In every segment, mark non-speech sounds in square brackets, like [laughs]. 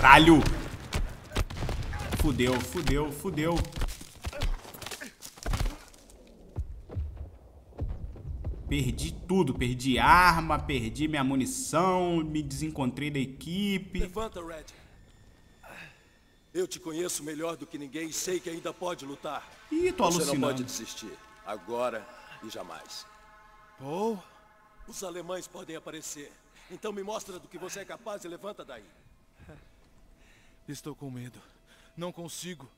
Caralho! Fudeu, fudeu, fudeu. Perdi tudo, perdi arma, perdi minha munição, me desencontrei da equipe. Levanta, Red. Eu te conheço melhor do que ninguém e sei que ainda pode lutar. Ih, tô Você alucinando. não pode desistir. Agora e jamais. Paul? Os alemães podem aparecer. Então me mostra do que você é capaz e levanta daí. Estou com medo. Não consigo.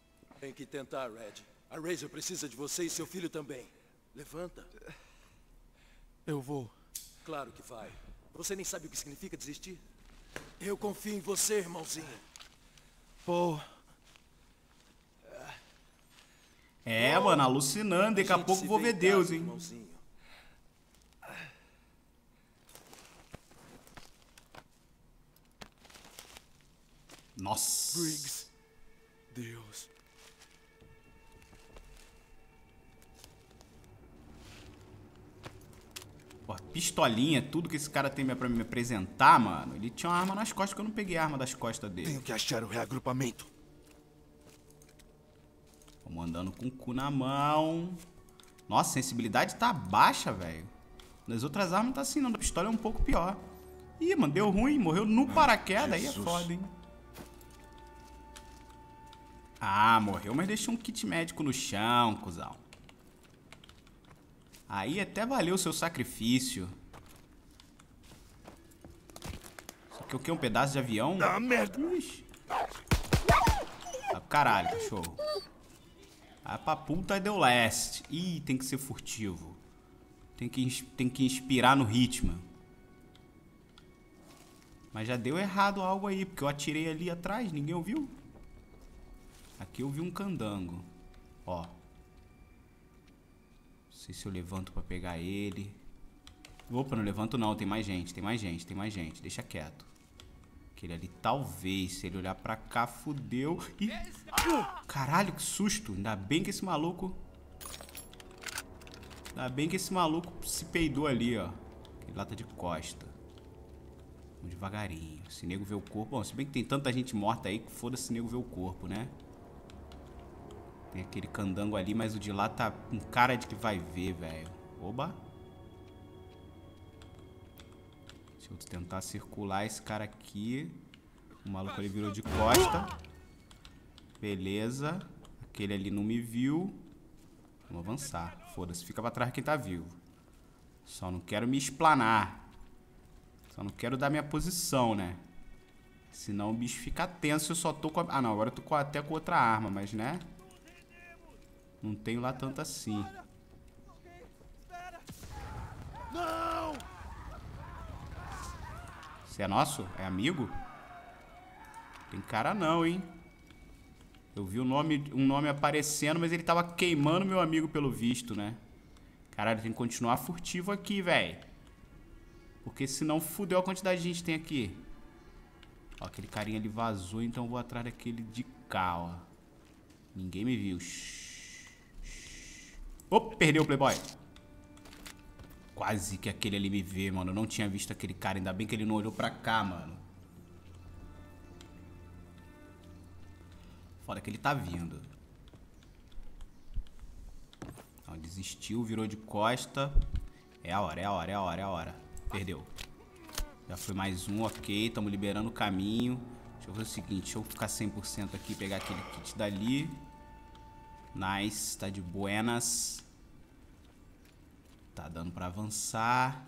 Tem que tentar, Red. A Razor precisa de você e seu filho também. Levanta. Eu vou. Claro que vai. Você nem sabe o que significa desistir? Eu confio em você, irmãozinho. Paul, É, mano, alucinando. Daqui a pouco vou ver Deus, hein? irmãozinho. Nossa. Briggs. Deus. Pô, pistolinha, tudo que esse cara tem pra me apresentar, mano. Ele tinha uma arma nas costas, que eu não peguei a arma das costas dele. Tenho que achar o reagrupamento. Vamos andando com o cu na mão. Nossa, a sensibilidade tá baixa, velho. Das outras armas tá assim, não. Da pistola é um pouco pior. Ih, mano, deu ruim. Morreu no paraquedas. Aí é foda, hein? Ah, morreu, mas deixou um kit médico no chão, cuzão. Aí até valeu o seu sacrifício. Isso aqui é o quê? Um pedaço de avião? Ah, merda. Ixi. Ah, caralho, cachorro. Vai pra puta deu leste. Ih, tem que ser furtivo. Tem que, tem que inspirar no ritmo. Mas já deu errado algo aí, porque eu atirei ali atrás, ninguém ouviu. Aqui eu vi um candango. Ó. Não sei se eu levanto pra pegar ele. Opa, não levanto não, tem mais gente, tem mais gente, tem mais gente. Deixa quieto. Aquele ali, talvez, se ele olhar pra cá, fudeu. Ih, caralho, que susto. Ainda bem que esse maluco... Ainda bem que esse maluco se peidou ali, ó. Aquele lata de costa. Vamos devagarinho. Se nego vê o corpo... Bom, se bem que tem tanta gente morta aí que foda-se se nego vê o corpo, né? Tem aquele candango ali, mas o de lá tá com cara de que vai ver, velho. Oba. Deixa eu tentar circular esse cara aqui. O maluco ali virou de costa. Beleza. Aquele ali não me viu. Vamos avançar. Foda-se, fica pra trás quem tá vivo. Só não quero me explanar. Só não quero dar minha posição, né? Senão o bicho fica tenso eu só tô com a... Ah, não, agora eu tô com- até com outra arma, mas né? Não tenho lá tanto assim. Não! Você é nosso? É amigo? Tem cara não, hein? Eu vi um nome, um nome aparecendo, mas ele tava queimando meu amigo pelo visto, né? Caralho, tem que continuar furtivo aqui, velho. Porque senão fudeu a quantidade de gente que tem aqui. Ó, aquele carinha ali vazou, então eu vou atrás daquele de cá, ó. Ninguém me viu. Shhh. Opa, perdeu o Playboy. Quase que aquele ali me vê, mano. Eu não tinha visto aquele cara. Ainda bem que ele não olhou pra cá, mano. Foda que ele tá vindo. Ó, desistiu, virou de costa. É a hora, é a hora, é a hora, é a hora. Perdeu. Já foi mais um, ok. Tamo liberando o caminho. Deixa eu fazer o seguinte, deixa eu ficar 100% aqui, pegar aquele kit dali. Nice, tá de buenas. Tá dando pra avançar.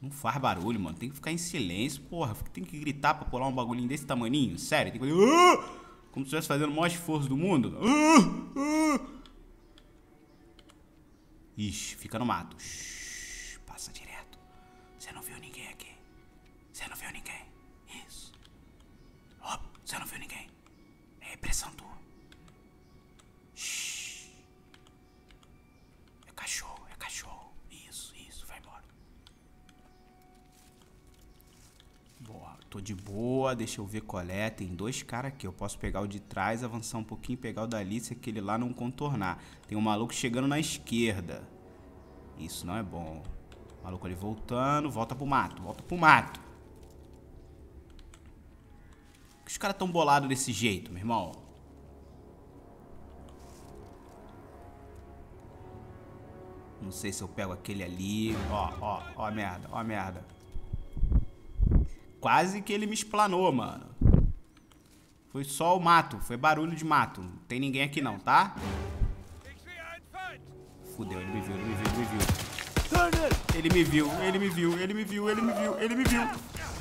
Não faz barulho, mano. Tem que ficar em silêncio, porra. Tem que gritar pra pular um bagulhinho desse tamaninho. Sério, tem que fazer... Como se estivesse fazendo o maior esforço do mundo. Ixi, fica no mato. Passa direto. De boa, deixa eu ver qual é. Tem dois caras aqui. Eu posso pegar o de trás, avançar um pouquinho, pegar o dali, se aquele lá não contornar. Tem um maluco chegando na esquerda. Isso não é bom. Maluco ali voltando, volta pro mato, volta pro mato. que os caras tão bolados desse jeito, meu irmão? Não sei se eu pego aquele ali. Ó, ó, ó merda, ó merda. Quase que ele me explanou, mano. Foi só o mato, foi barulho de mato. Não tem ninguém aqui não, tá? Fudeu, ele me viu, ele me viu, ele me viu. Ele me viu, ele me viu, ele me viu, ele me viu, ele me viu.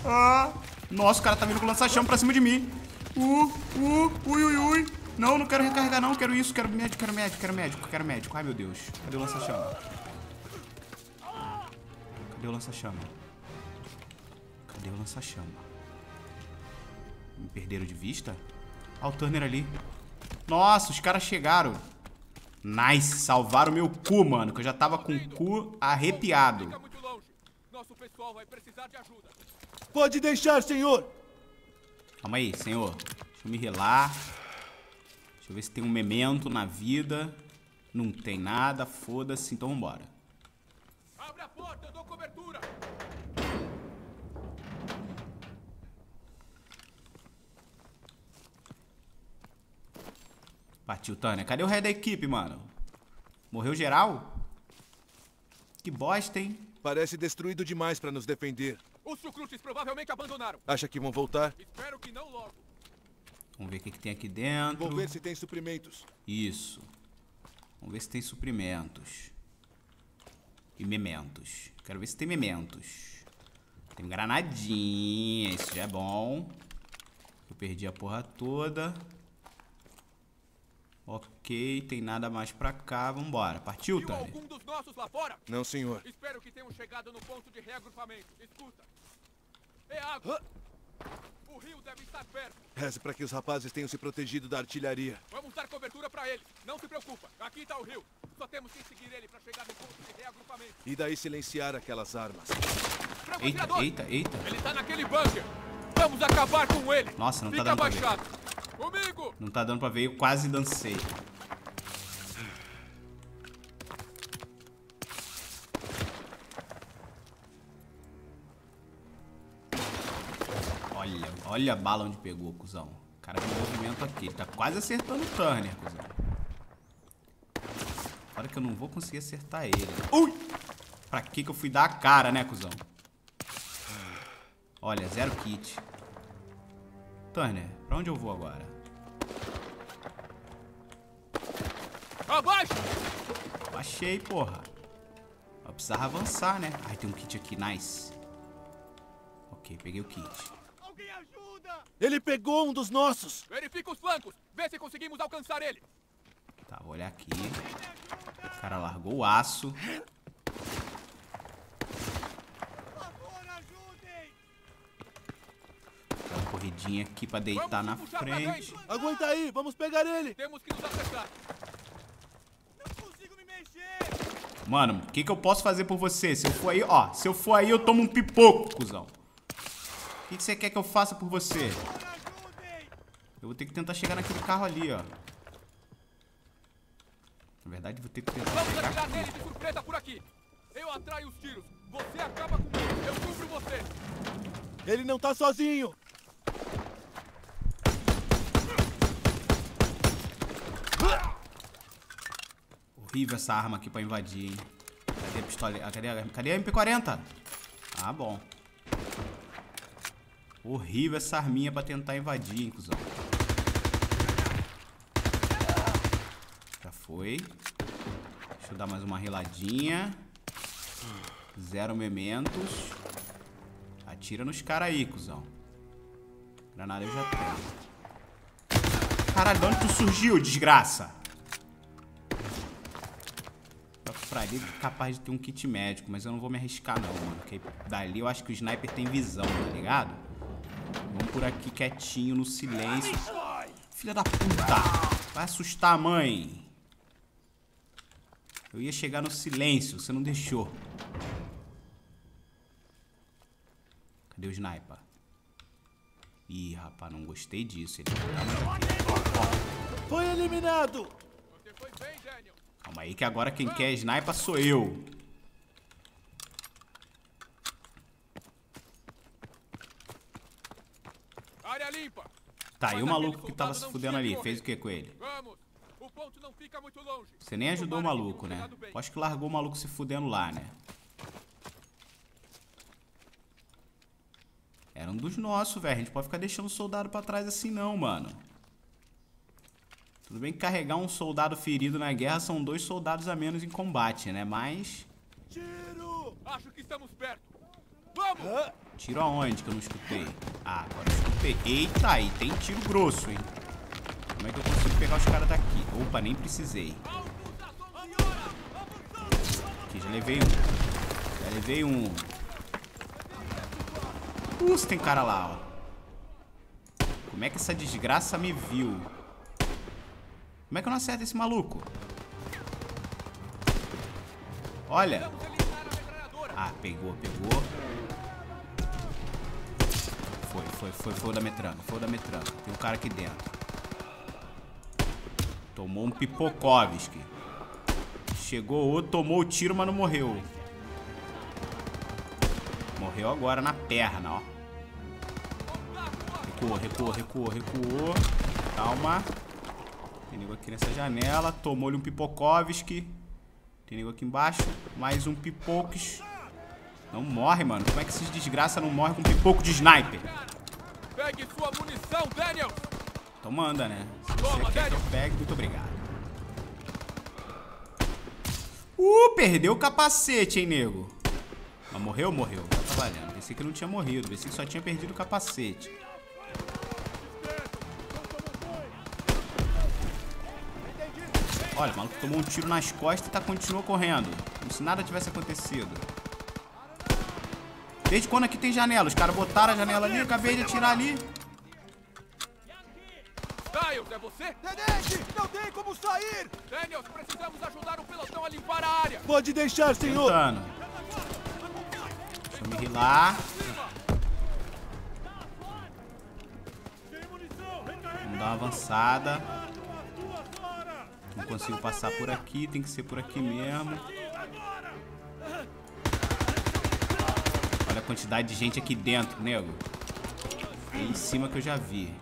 Ah! Nossa, o cara tá vindo com lança-chama pra cima de mim. Uh, uh, ui, ui, ui. Não, não quero recarregar não, quero isso, quero médico, quero médico, quero médico, quero médico. Ai, meu Deus. Cadê o lança-chama? Cadê o lança-chama? Cadê o lança-chama? Me perderam de vista? Olha o Turner ali. Nossa, os caras chegaram. Nice, salvaram meu cu, mano, que eu já tava com o cu arrepiado. Fica muito longe. Nosso pessoal vai precisar de ajuda. Pode deixar, senhor! Calma aí, senhor. Deixa eu me relar. Deixa eu ver se tem um memento na vida. Não tem nada, foda-se, então vambora. Abre a porta, eu dou cobertura. Partiu, Tânia. Cadê o rei da equipe, mano? Morreu geral? Que bosta, hein? Parece destruído demais pra nos defender. Os chucrutes provavelmente abandonaram. Acha que vão voltar? Espero que não logo. Vamos ver o que, que tem aqui dentro. Vou ver se tem suprimentos. Isso. Vamos ver se tem suprimentos. E mementos. Quero ver se tem mementos. Tem granadinha. Isso já é bom. Eu perdi a porra toda. Ok, tem nada mais pra cá. Vambora. Partiu, Tânia? algum dos nossos lá fora? Não, senhor. Espero que tenham chegado no ponto de reagrupamento. Escuta. É água. O rio deve estar perto. Reze para que os rapazes tenham se protegido da artilharia. Vamos dar cobertura pra eles. Não se preocupa. Aqui tá o rio. Só temos que seguir ele pra chegar no ponto de reagrupamento. E daí silenciar aquelas armas. Eita, eita, eita. Ele tá naquele bunker. Vamos acabar com ele. Nossa, não tá Fica dando pra ver. Comigo. Não tá dando pra ver, eu quase dancei. Olha, olha a bala onde pegou, cuzão. O cara tem movimento aqui. Ele tá quase acertando o Turner, cuzão. Agora que eu não vou conseguir acertar ele. Ui! Pra que que eu fui dar a cara, né, cuzão? Olha, zero kit. Turner, pra onde eu vou agora? Abaixa. Achei, porra. Eu precisava avançar, né? Ai, tem um kit aqui, nice. Ok, peguei o kit. Alguém ajuda. Ele pegou um dos nossos! Verifica os flancos. Vê se conseguimos alcançar ele. Tá, vou olhar aqui. O cara largou o aço. Corridinha aqui pra deitar Vamos na frente. Aguenta aí, vamos pegar ele! Temos que nos acertar. Não consigo me mexer. Mano, o que, que eu posso fazer por você? Se eu for aí, ó. Se eu for aí, eu tomo um pipoco, cuzão. O que, que você quer que eu faça por você? Eu vou ter que tentar chegar naquele carro ali, ó. Na verdade, vou ter que tentar Vamos chegar atirar aqui. nele de surpresa por aqui. Eu atraio os tiros. Você acaba com ele. Eu cubro você. Ele não tá sozinho! Horrível essa arma aqui pra invadir, hein? Cadê a pistola? Ah, Cadê a, cadê a MP40? Ah, bom. Horrível essa arminha pra tentar invadir, hein, cuzão. Já foi. Deixa eu dar mais uma reladinha. Zero mementos. Atira nos caras aí, cuzão. Granada eu já tenho. Caralho, de onde tu surgiu, desgraça? Pra ali é capaz de ter um kit médico, mas eu não vou me arriscar não, mano. Porque dali eu acho que o sniper tem visão, tá ligado? Vamos por aqui quietinho, no silêncio. Filha da puta! Vai assustar a mãe. Eu ia chegar no silêncio, você não deixou. Cadê o sniper? Ih, rapaz, não gostei disso. Ele tá. Foi eliminado! Você foi bem, Daniel. Calma aí que agora quem quer sniper sou eu. Área limpa. Tá, e o maluco que tava se fudendo ali, fez o que com ele? Você nem ajudou o maluco, né? Acho que largou o maluco se fudendo lá, né? Era um dos nossos, velho. A gente pode ficar deixando o soldado pra trás assim não, mano. Tudo bem que carregar um soldado ferido na guerra são dois soldados a menos em combate, né? Mas... Tiro! Acho que estamos perto. Vamos! Hã? Tiro aonde que eu não escutei? Ah, agora eu escutei. Eita, aí tem tiro grosso, hein? Como é que eu consigo pegar os caras daqui? Opa, nem precisei. Aqui, já levei um. Já levei um. Uh, tem cara lá, ó. Como é que essa desgraça me viu? Como é que eu não acerto esse maluco? Olha. Ah, pegou, pegou. Foi, foi, foi, foi o da metranga, foi o da metranga. Tem um cara aqui dentro. Tomou um Pipokovski. Chegou outro, tomou o tiro, mas não morreu. Morreu agora na perna, ó. Recuou, recuou, recuou, recuou. Calma. Tem nego aqui nessa janela. Tomou-lhe um Pipokovski. Tem nego aqui embaixo. Mais um Pipocos. Não morre, mano. Como é que esses desgraça não morrem com pipoco de sniper? Pegue sua munição, Daniel! Então manda, né? Se você Toma, quer que eu Daniel. pegue, muito obrigado. Uh, perdeu o capacete, hein, nego? Mas morreu? Morreu. Tá trabalhando. Pensei que não tinha morrido. Pensei que só tinha perdido o capacete. Olha, o maluco tomou um tiro nas costas e tá, continuou correndo. Como se nada tivesse acontecido. Desde quando aqui tem janela? Os caras botaram a janela ali, eu acabei de atirar ali. Styles, é você? Tenente, não tem como sair! Daniels, precisamos ajudar o pelotão a limpar a área. Pode deixar, senhor! Tentando. Deixa eu me rilar. Vamos dar uma avançada. Não consigo passar por aqui, tem que ser por aqui mesmo. Olha a quantidade de gente aqui dentro, nego. Aí em cima que eu já vi.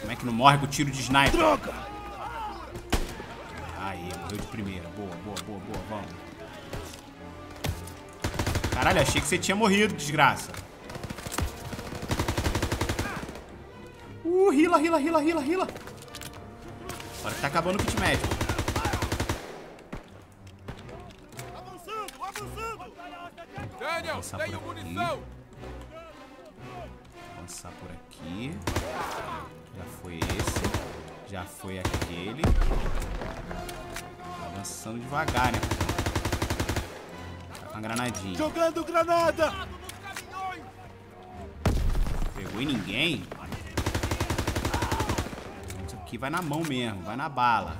Como é que não morre com tiro de sniper? Droga! Aí, morreu de primeira. Boa, boa, boa, boa, vamos. Caralho, achei que você tinha morrido, desgraça. Uh, rila, rila, rila, rila, rila. Olha que tá acabando o kit médico. Avançando, avançando! Daniel, Passar tenho por aqui. munição. Avançar por aqui. Já foi esse. Já foi aquele. Avançando devagar, né? Tá com uma granadinha. Jogando granada! Pegou em ninguém? Aqui vai na mão mesmo, vai na bala.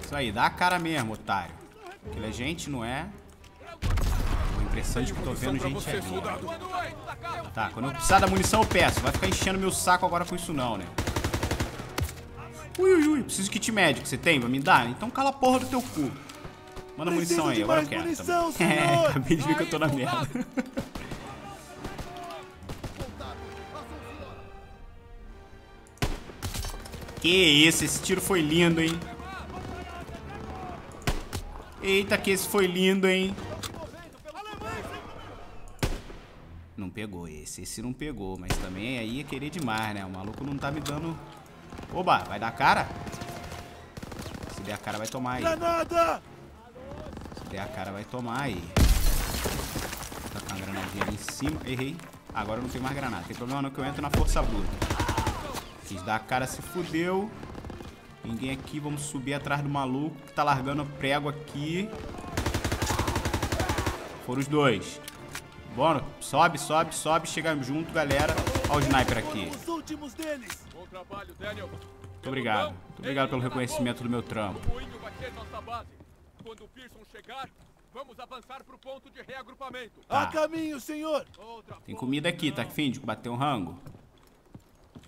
Isso aí, dá a cara mesmo, otário. Aquilo é gente, não é? Tô impressão de que tô vendo gente ali. Tá, quando eu precisar da munição eu peço. Vai ficar enchendo meu saco agora com isso não, né? Ui, ui, ui, preciso de kit médico. Você tem? Vai me dar? Então cala a porra do teu cu. Manda munição aí, agora eu quero. munição. [laughs] É, acabei de ver que eu tô na merda. Que isso, esse tiro foi lindo, hein? Eita, que esse foi lindo, hein? Não pegou esse, esse não pegou, mas também aí é querer demais, né? O maluco não tá me dando... Oba, vai dar cara? Se der a cara, vai tomar aí. Granada! Se der a cara, vai tomar aí. Tá com a granadinha ali em cima. Errei. Agora eu não tenho mais granada. Tem problema não que eu entro na força bruta. Quis dar a cara, se fudeu. Ninguém aqui. Vamos subir atrás do maluco que tá largando prego aqui. Foram os dois. Bom, sobe, sobe, sobe. Chegamos junto, galera. Olha o sniper aqui. Muito obrigado. Muito obrigado pelo reconhecimento do meu trampo. Quando o Pearson chegar, vamos avançar pro ponto de reagrupamento. Tá. A caminho, senhor! Tem comida aqui, tá de bater um rango?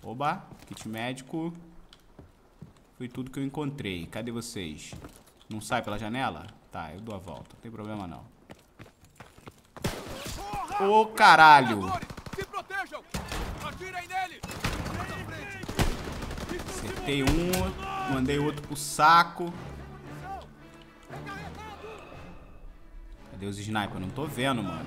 Oba, kit médico. Foi tudo que eu encontrei. Cadê vocês? Não sai pela janela? Tá, eu dou a volta. Não tem problema, não. Ô, oh, caralho! Acertei um, mandei outro pro saco. Cadê os sniper? Não tô vendo, mano.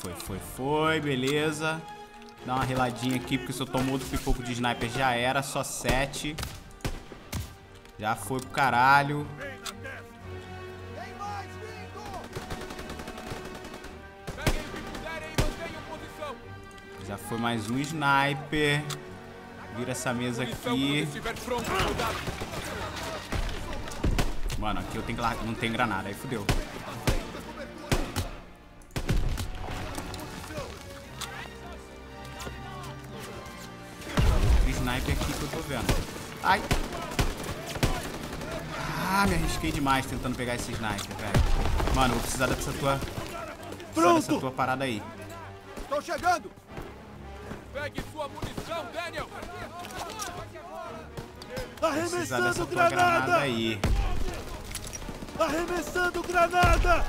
Foi, foi, foi, beleza. Dá uma reladinha aqui, porque se eu tomo outro pipoco de sniper já era, só sete. Já foi pro caralho. Já foi mais um sniper. Vira essa mesa aqui. Mano, aqui eu tenho que lar- não tem granada, aí fudeu. Vendo. Ai! Ah, me arrisquei demais tentando pegar esse sniper, velho. Mano, eu vou precisar dessa tua. Precisar dessa Pronto! tua parada aí. Estou chegando! Pegue sua munição, Daniel. Arremessando tua granada granada! aí. Arremessando granada!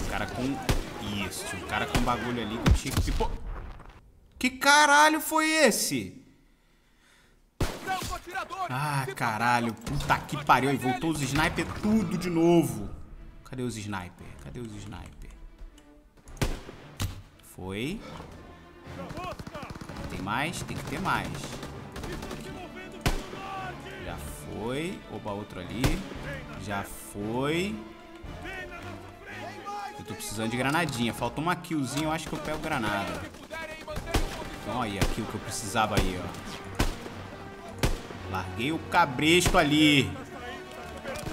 Um cara com. Isso, um cara com um bagulho ali que eu tinha que. Que caralho foi esse? Ah, caralho. Puta que pariu. E voltou os sniper tudo de novo. Cadê os sniper? Cadê os sniper? Foi. Tem mais? Tem que ter mais. Já foi. Oba, outro ali. Já foi. Eu tô precisando de granadinha. Falta uma killzinha. Eu acho que eu pego granada. Olha aqui o que eu precisava aí, ó. Larguei o cabresto ali.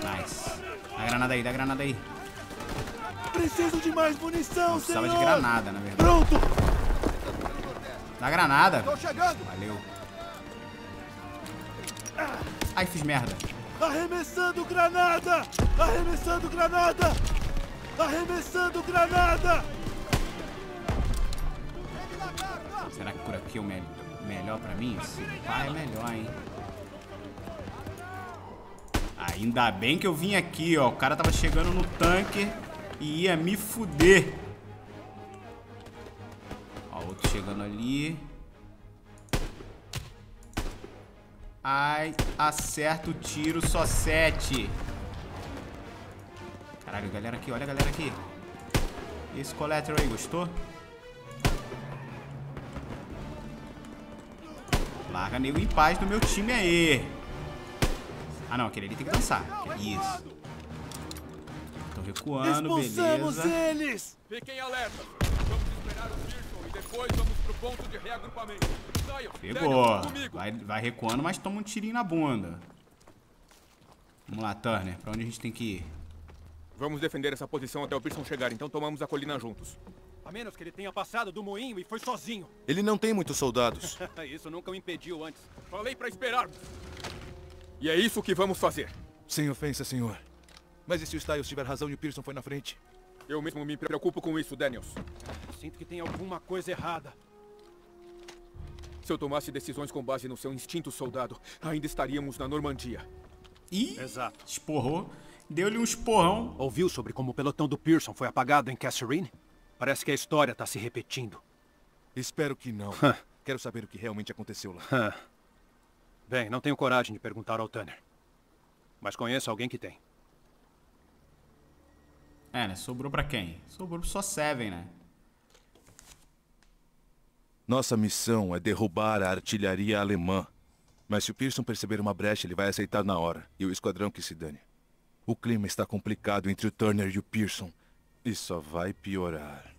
Nice. Dá granada aí, dá granada aí. Preciso de mais munição, Precisava senhor! de granada, na verdade. Pronto! Dá granada. Estou chegando! Valeu. Ai, fiz merda. Arremessando granada! Arremessando granada! Arremessando granada! Será que por aqui é o me melhor pra mim? Se pá, é melhor, hein? Ainda bem que eu vim aqui, ó. O cara tava chegando no tanque e ia me fuder. Ó, outro chegando ali. Ai, acerta o tiro, só sete. Caralho, galera aqui, olha a galera aqui. E esse collateral aí, gostou? Larga nego em paz do meu time aí. Ah não, aquele ali tem que dançar. Isso. Tô recuando, Expulsamos beleza. eles! Fiquem alerta. Vamos esperar o Pearson e depois vamos pro ponto de reagrupamento. Pegou. Vai, vai recuando, mas toma um tirinho na bunda. Vamos lá, Turner. Pra onde a gente tem que ir? Vamos defender essa posição até o Pearson chegar, então tomamos a colina juntos. A menos que ele tenha passado do moinho e foi sozinho. [laughs] Ele não tem muitos soldados. [laughs] Isso nunca o impediu antes. Falei pra esperarmos. E é isso que vamos fazer. Sem ofensa, senhor. Mas e se o Styles tiver razão e o Pearson foi na frente? Eu mesmo me preocupo com isso, Daniels. Sinto que tem alguma coisa errada. Se eu tomasse decisões com base no seu instinto soldado, ainda estaríamos na Normandia. Ih, Exato. esporrou. Deu-lhe um esporrão. Ouviu sobre como o pelotão do Pearson foi apagado em Kasserine? Parece que a história tá se repetindo. Espero que não. Quero saber o que realmente aconteceu lá. Bem, não tenho coragem de perguntar ao Tanner. Mas conheço alguém que tem. É, né? Sobrou pra quem? Sobrou só Seven, né? Nossa missão é derrubar a artilharia alemã. Mas se o Pearson perceber uma brecha, ele vai aceitar na hora. E o esquadrão que se dane. O clima está complicado entre o Turner e o Pearson. E só vai piorar.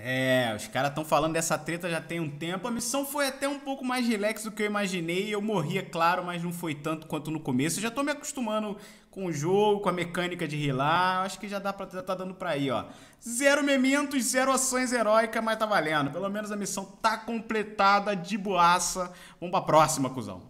É, os caras estão falando dessa treta já tem um tempo. A missão foi até um pouco mais relax do que eu imaginei. Eu morria, claro, mas não foi tanto quanto no começo. Eu já tô me acostumando com o jogo, com a mecânica de rilar. Acho que já dá pra já tá dando pra ir, ó. Zero mementos, zero ações heróicas, mas tá valendo. Pelo menos a missão tá completada de boaça. Vamos pra próxima, cuzão.